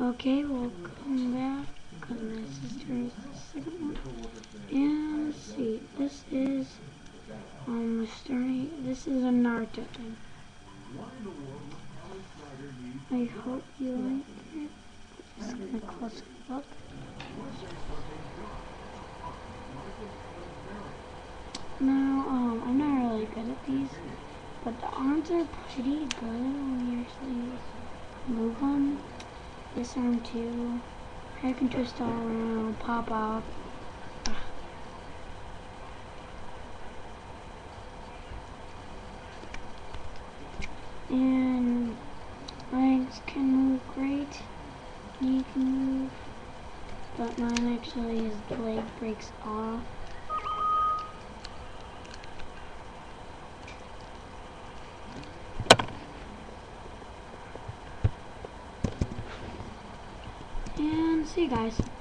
Okay, we'll come back. Cause my sister is the second one. And let's see, this is um starting. This is a Naruto thing. I hope you like it. Just gonna close it up. Now, um, I'm not really good at these, but the arms are pretty good when you actually move them. This arm too. I can twist all around, pop out. And legs can move great. Knee can move. But mine actually, his leg breaks off. And see you guys.